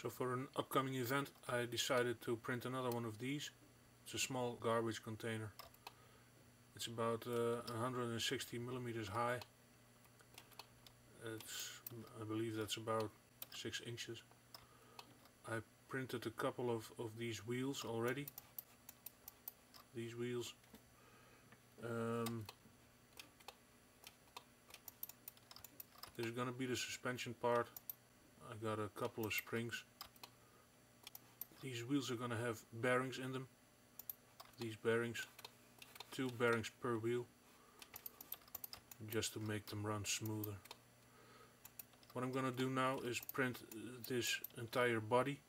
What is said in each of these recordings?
So for an upcoming event I decided to print another one of these. It's a small garbage container. It's about uh, 160 millimeters high. It's, I believe that's about 6 inches. I printed a couple of, of these wheels already. These wheels. Um, is gonna be the suspension part I got a couple of springs. These wheels are gonna have bearings in them. These bearings, two bearings per wheel, just to make them run smoother. What I'm gonna do now is print this entire body.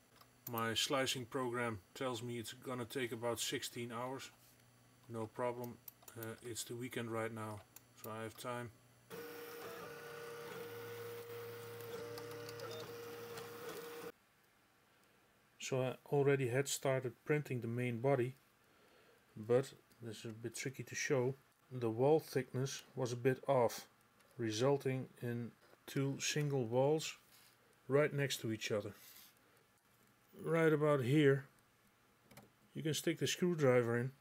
My slicing program tells me it's gonna take about 16 hours. No problem. Uh, it's the weekend right now, so I have time. So I already had started printing the main body, but this is a bit tricky to show. The wall thickness was a bit off, resulting in two single walls right next to each other. Right about here, you can stick the screwdriver in.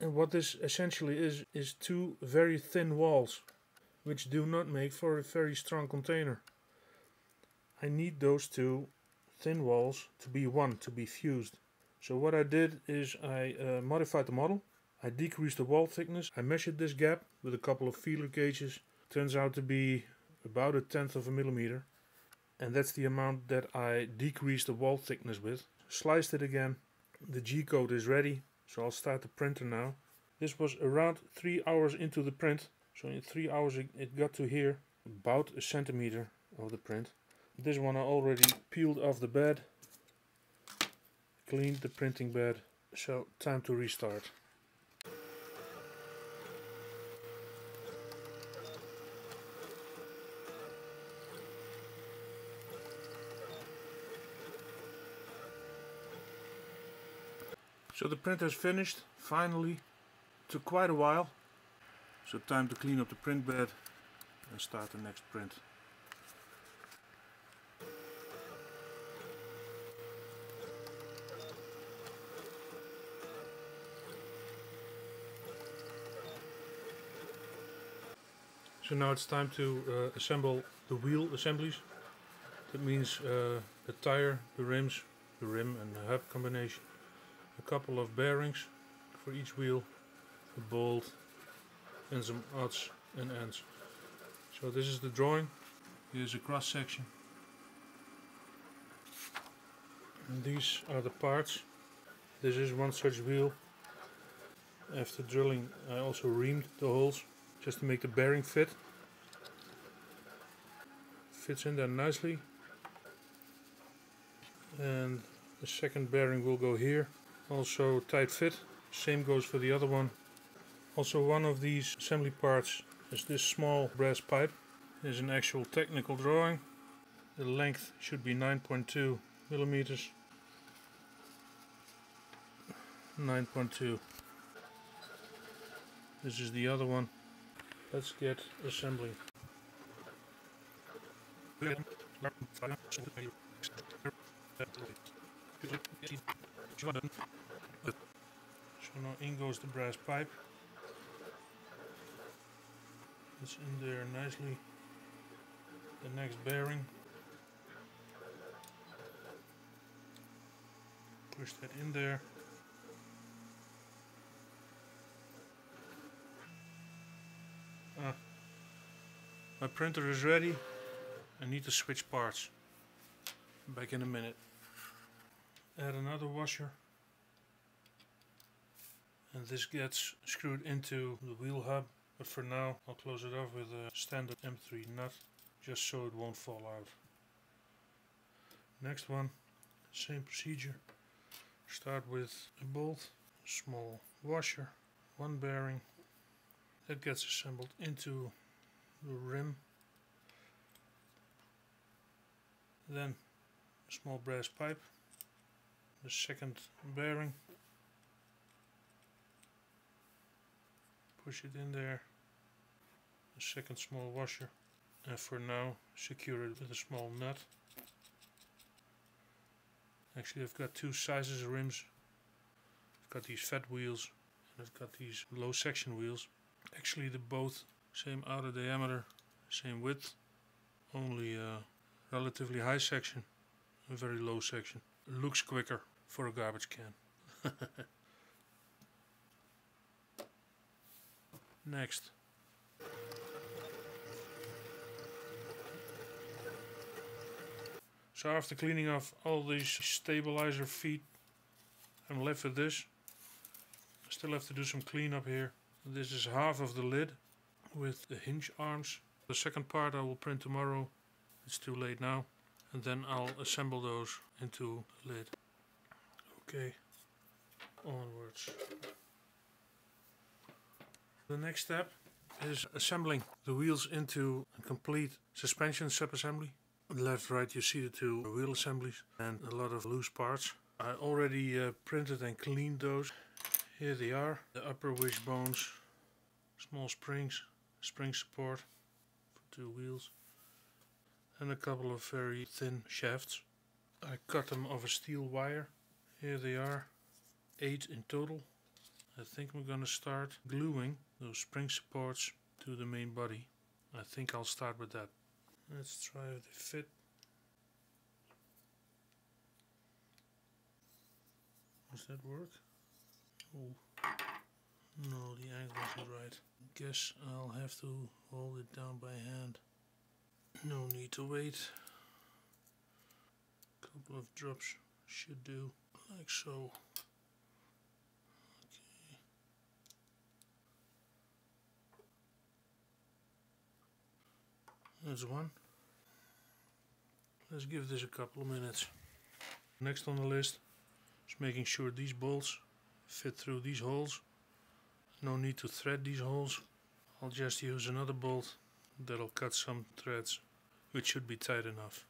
And what this essentially is, is two very thin walls, which do not make for a very strong container. I need those two thin walls to be one, to be fused. So what I did is I uh, modified the model. I decreased the wall thickness. I measured this gap with a couple of feeler gauges. Turns out to be about a tenth of a millimeter. And that's the amount that I decreased the wall thickness with. Sliced it again. The G-code is ready. So I'll start the printer now. This was around three hours into the print. So in three hours it got to here. About a centimeter of the print. This one I already peeled off the bed, cleaned the printing bed, so time to restart. So the print is finished, finally. Took quite a while. So time to clean up the print bed and start the next print. So now it's time to uh, assemble the wheel assemblies. That means uh, the tire, the rims, the rim and the hub combination. A couple of bearings for each wheel, a bolt and some odds and ends. So this is the drawing. Here's a cross section. And these are the parts. This is one such wheel. After drilling I also reamed the holes just to make the bearing fit. Fits in there nicely. And the second bearing will go here. Also tight fit. Same goes for the other one. Also one of these assembly parts is this small brass pipe. Is an actual technical drawing. The length should be 9.2 millimeters. 9.2. This is the other one. Let's get assembling. So now in goes the brass pipe. It's in there nicely. The next bearing. Push that in there. My printer is ready. I need to switch parts. Back in a minute. Add another washer. And this gets screwed into the wheel hub. But for now I'll close it off with a standard M3 nut. Just so it won't fall out. Next one. Same procedure. Start with a bolt. Small washer. One bearing that gets assembled into the rim. Then a small brass pipe, the second bearing, push it in there, a second small washer, and for now secure it with a small nut. Actually I've got two sizes of rims. I've got these fat wheels and I've got these low section wheels. Actually they're both same outer diameter, same width, only a relatively high section, a very low section. Looks quicker for a garbage can. Next. So after cleaning off all these stabilizer feet, I'm left with this. I still have to do some cleanup here. This is half of the lid with the hinge arms. The second part I will print tomorrow. It's too late now. And then I'll assemble those into the lid. Okay, onwards. The next step is assembling the wheels into a complete suspension sub-assembly. Left, right you see the two wheel assemblies and a lot of loose parts. I already uh, printed and cleaned those. Here they are. The upper wishbones, small springs, spring support for two wheels and a couple of very thin shafts. I cut them of a steel wire. Here they are, eight in total. I think we're gonna start gluing those spring supports to the main body. I think I'll start with that. Let's try if they fit. Does that work? Oh, no, the angle isn't right. Guess I'll have to hold it down by hand. No need to wait. A Couple of drops should do, like so. There's one. Let's give this a couple of minutes. Next on the list is making sure these bolts fit through these holes. No need to thread these holes. I'll just use another bolt that'll cut some threads, which should be tight enough.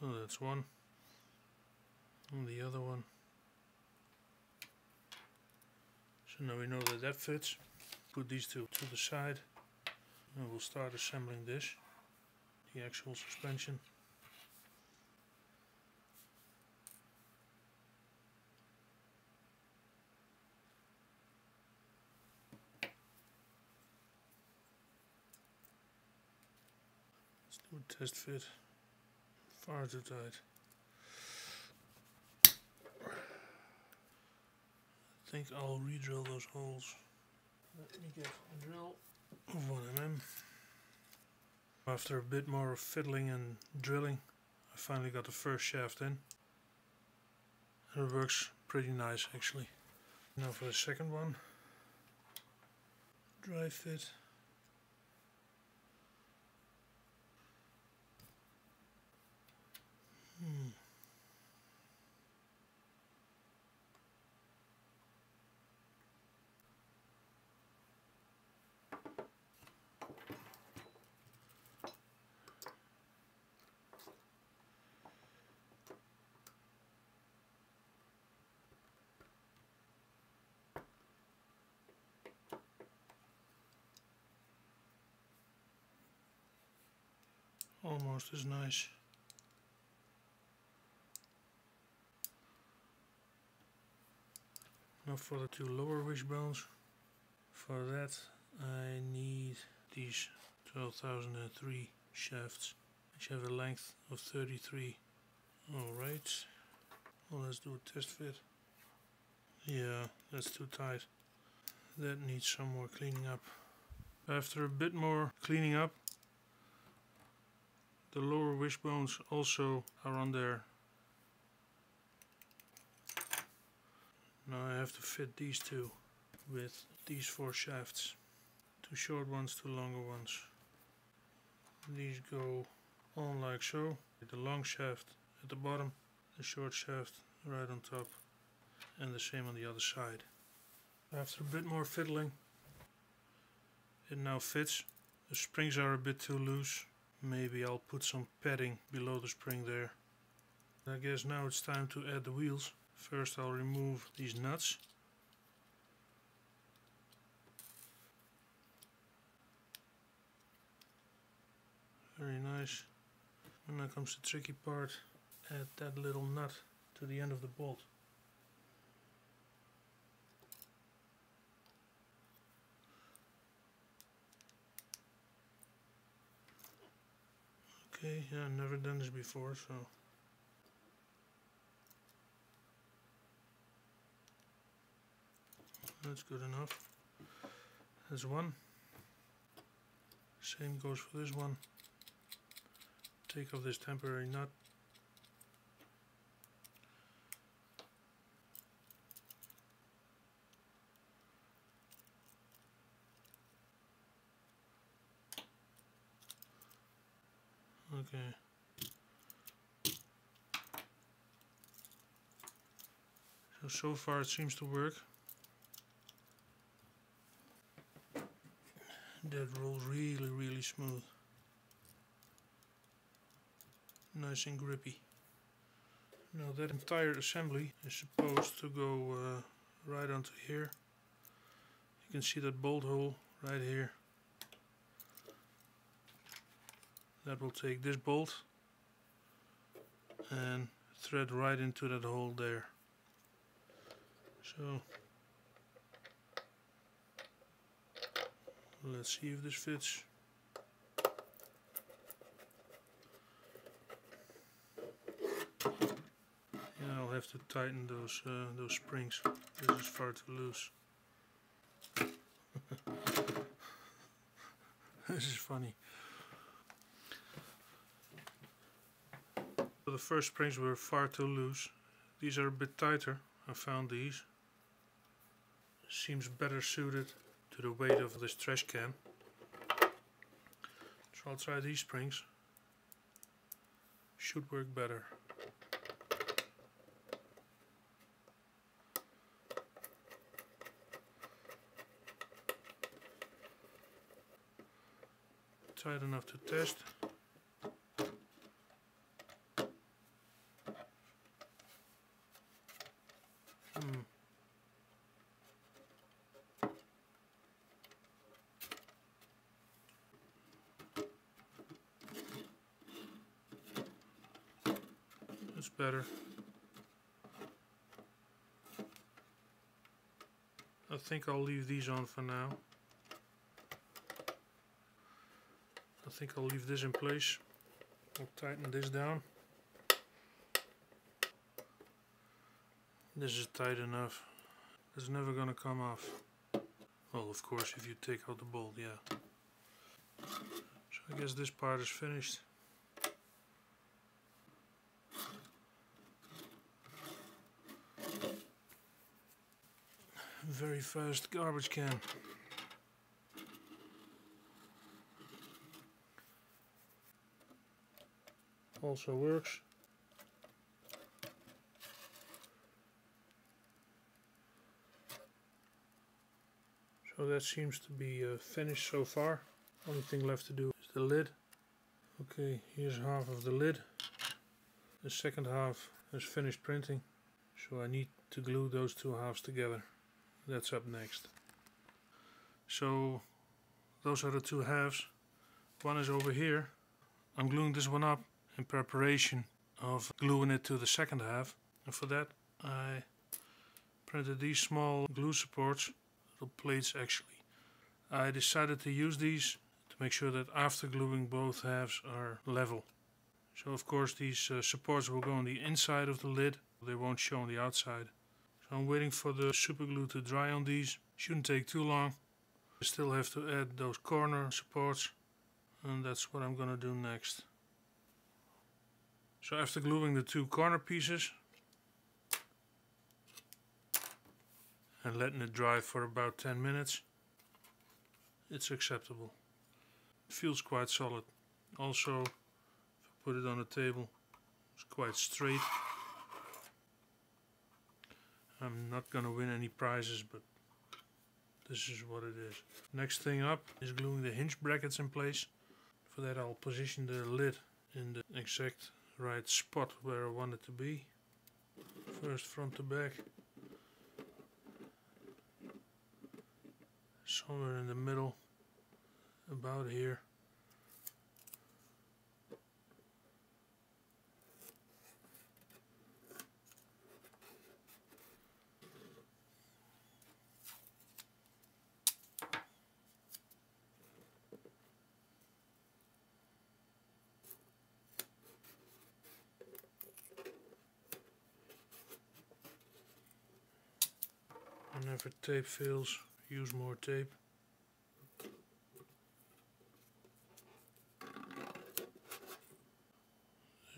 So that's one. And the other one. So now we know that that fits put these two to the side and we'll start assembling this, the actual suspension. Test fit. Far too tight. I think I'll re-drill those holes. Let me get a drill of 1mm. After a bit more fiddling and drilling, I finally got the first shaft in. And it works pretty nice actually. Now for the second one. Dry fit. Almost as nice. For the two lower wishbones. For that I need these 12003 shafts which have a length of 33. Alright, well let's do a test fit. Yeah, that's too tight. That needs some more cleaning up. After a bit more cleaning up the lower wishbones also are on there. Now I have to fit these two with these four shafts. Two short ones, two longer ones. These go on like so. The long shaft at the bottom, the short shaft right on top and the same on the other side. After a bit more fiddling it now fits. The springs are a bit too loose Maybe I'll put some padding below the spring there. I guess now it's time to add the wheels. First I'll remove these nuts. Very nice. And now comes the tricky part. Add that little nut to the end of the bolt. Okay, yeah, I've never done this before, so that's good enough. There's one. Same goes for this one. Take off this temporary nut. Okay. So, so far it seems to work. That rolls really, really smooth. Nice and grippy. Now that entire assembly is supposed to go uh, right onto here. You can see that bolt hole right here. that will take this bolt and thread right into that hole there so let's see if this fits yeah I'll have to tighten those uh, those springs this is far too loose this is funny the first springs were far too loose. These are a bit tighter. I found these. Seems better suited to the weight of this trash can. So I'll try these springs. Should work better. Tight enough to test. That's better. I think I'll leave these on for now. I think I'll leave this in place. I'll tighten this down. This is tight enough. It's never gonna come off. Well, of course, if you take out the bolt, yeah. So I guess this part is finished. Very fast garbage can. Also works. So that seems to be uh, finished so far. Only thing left to do is the lid. Okay, here's half of the lid. The second half is finished printing. So I need to glue those two halves together that's up next. So those are the two halves. One is over here. I'm gluing this one up in preparation of gluing it to the second half. And for that I printed these small glue supports, little plates actually. I decided to use these to make sure that after gluing both halves are level. So of course these uh, supports will go on the inside of the lid, they won't show on the outside. I'm waiting for the super glue to dry on these. Shouldn't take too long. I still have to add those corner supports and that's what I'm gonna do next. So after gluing the two corner pieces and letting it dry for about 10 minutes, it's acceptable. It feels quite solid. Also, if I put it on the table, it's quite straight. I'm not gonna win any prizes, but this is what it is. Next thing up is gluing the hinge brackets in place. For that I'll position the lid in the exact right spot where I want it to be. First front to back. Somewhere in the middle, about here. Whenever tape fails, use more tape.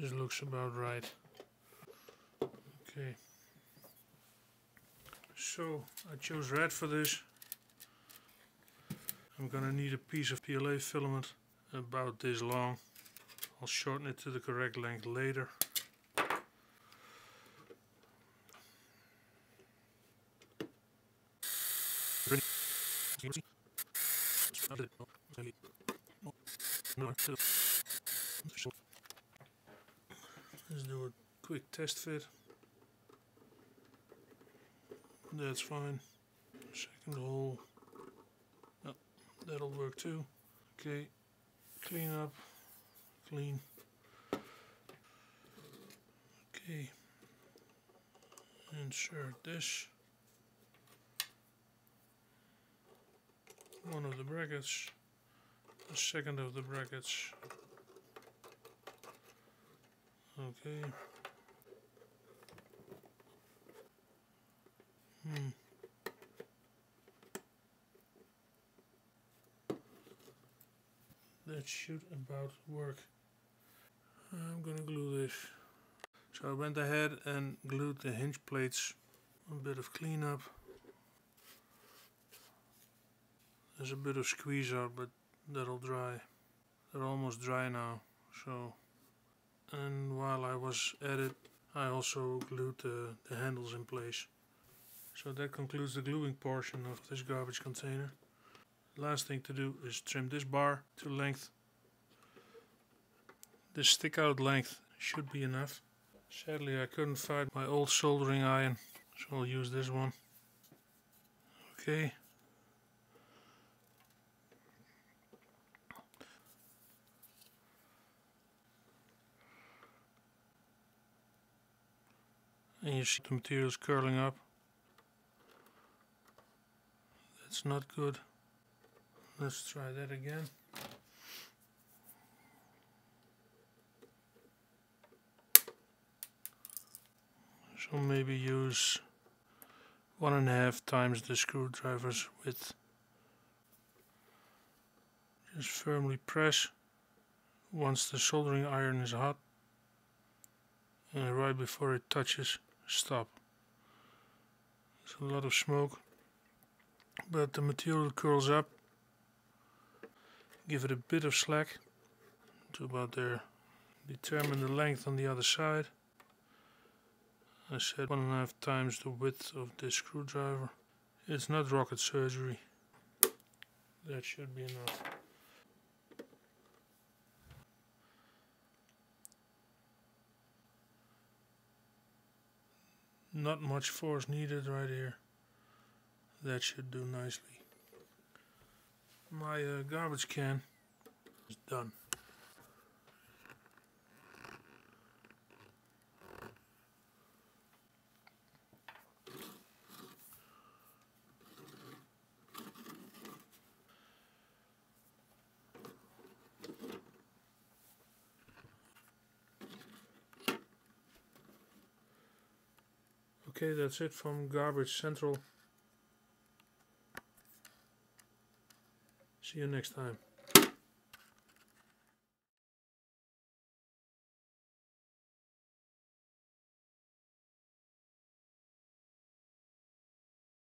This looks about right. Okay. So I chose red for this. I'm gonna need a piece of PLA filament about this long. I'll shorten it to the correct length later. Let's do a quick test fit. That's fine. Second hole. Oh, that'll work too. Okay, clean up, clean. Okay, insert this. One of the brackets, the second of the brackets. Okay. Hmm. That should about work. I'm gonna glue this. So I went ahead and glued the hinge plates. A bit of cleanup. There's a bit of squeeze out, but that'll dry. They're almost dry now, so. And while I was at it, I also glued the, the handles in place. So that concludes the gluing portion of this garbage container. Last thing to do is trim this bar to length. This stick out length should be enough. Sadly I couldn't find my old soldering iron, so I'll use this one. Okay. And you see the materials curling up. That's not good. Let's try that again. So maybe use one and a half times the screwdriver's width. Just firmly press once the soldering iron is hot and right before it touches stop. There's a lot of smoke. But the material curls up. Give it a bit of slack. To about there determine the length on the other side. I said one and a half times the width of this screwdriver. It's not rocket surgery. That should be enough not much force needed right here that should do nicely. My uh, garbage can is done. Okay, that's it from Garbage Central. See you next time.